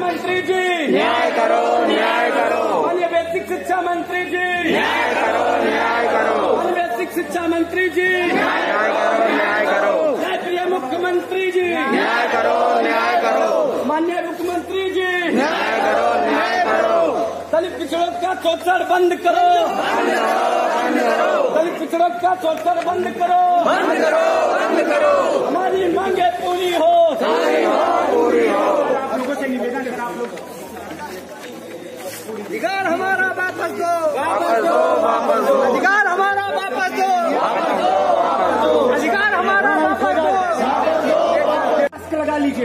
मंत्री जी। न्याय करो न्याय करो। माननीय बेसिक शिक्षा मंत्री जी। न्याय करो न्याय करो। माननीय बेसिक शिक्षा मंत्री जी। न्याय करो न्याय करो। प्रिय मुख्यमंत्री जी। न्याय करो न्याय करो। माननीय मुख्यमंत्री जी। न्याय करो न्याय करो। दलित पिछड़ों का शोषण बंद करो। दलित पिछड़ों का शोषण बंद करो। बंद करो बंद करो। हमारी मांगे पूरी हो। पूरी हो आप लोगों से निवेदन है आप लोग अधिकार हमारा वापस दो वापस दो वापस दो अधिकार हमारा वापस दो अधिकार हमारा वापस दो मास्क लगा लीजिए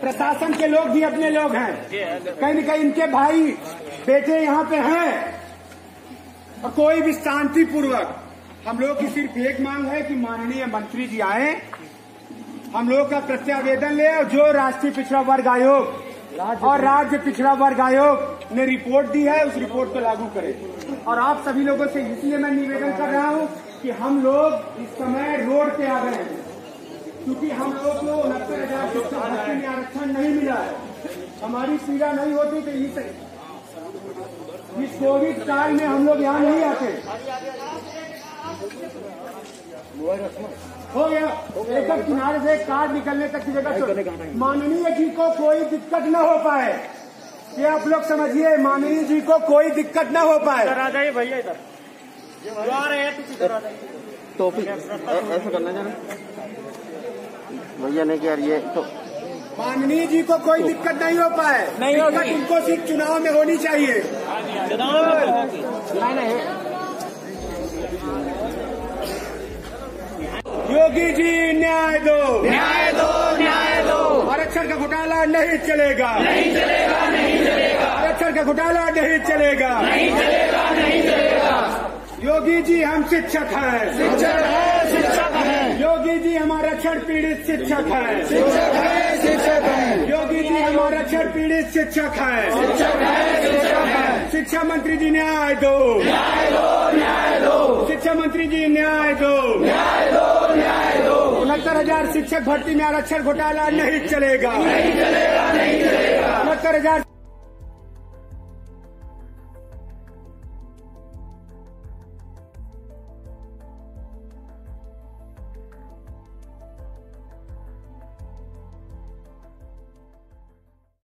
प्रशासन के लोग भी अपने लोग हैं। कहीं न कहीं इनके भाई, बेटे यहाँ पे हैं। और कोई भी शांतिपूर्वक, हम लोग की सिर्फ़ एक मांग है कि माननीय मंत्री जी आए, हम लोग का प्रत्यावेदन ले और जो राष्ट्रीय पिछड़ा वर्ग आयोग और राज्य पिछड़ा वर्ग आयोग ने रिपोर्ट दी है, उस रिपोर्ट को लागू करें। और आप सभी लोगों से इसलिए मैं निवेदन कर रहा हूँ कि हम लोग इस समय रोड पे आ गए हैं। क्योंकि हम लोग को उनहत्तर हज़ार भर्ती में आरक्षण नहीं मिला है हमारी पीड़ा नहीं होती तो इस इस कोविड काल में हम लोग यहाँ नहीं आते। हो गया। एकदम किनारे से कार निकलने तक की जगह माननीय जी को कोई दिक्कत न हो पाए। ये आप लोग समझिए माननीय जी को कोई दिक्कत न हो पाए। आ जाइए भैया इधर। जो आ रहे हैं टोपी ऐसा करना जाना भैया नहीं यार ये तो माननीय जी को कोई दिक्कत नहीं हो पाए। नहीं दिक्कत होगी। उनको सिर्फ़ चुनाव में होनी चाहिए। नहीं नहीं। योगी जी न्याय दो। न्याय दो न्याय दो। आरक्षण का घोटाला नहीं चलेगा। नहीं चलेगा नहीं चलेगा। आरक्षण का घोटाला नहीं चलेगा। नहीं चलेगा नहीं चलेगा। योगी जी हम शिक्षक हैं। शिक्षक है शिक्षक है योगी जी हमारा क्षण पीड़ित शिक्षक है। शिक्षक है शिक्षक है। योगी जी हमारा क्षण पीड़ित शिक्षक है। शिक्षक है शिक्षक है। शिक्षा मंत्री जी न्याय दो। न्याय दो न्याय दो। शिक्षा मंत्री जी न्याय दो। न्याय दो न्याय दो। उनहत्तर हज़ार शिक्षक भर्ती में आरक्षण घोटाला नहीं चलेगा। नहीं चलेगा नहीं चलेगा। उनहत्तर हज़ार